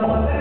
know what